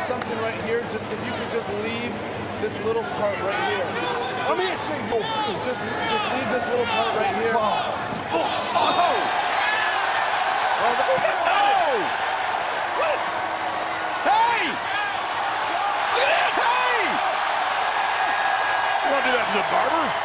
something right here. Just if you could just leave this little part right here. Let me see. Just, just leave this little part right here. Oh! Oh! Oh! Hey! Hey! You want to do that to the barber.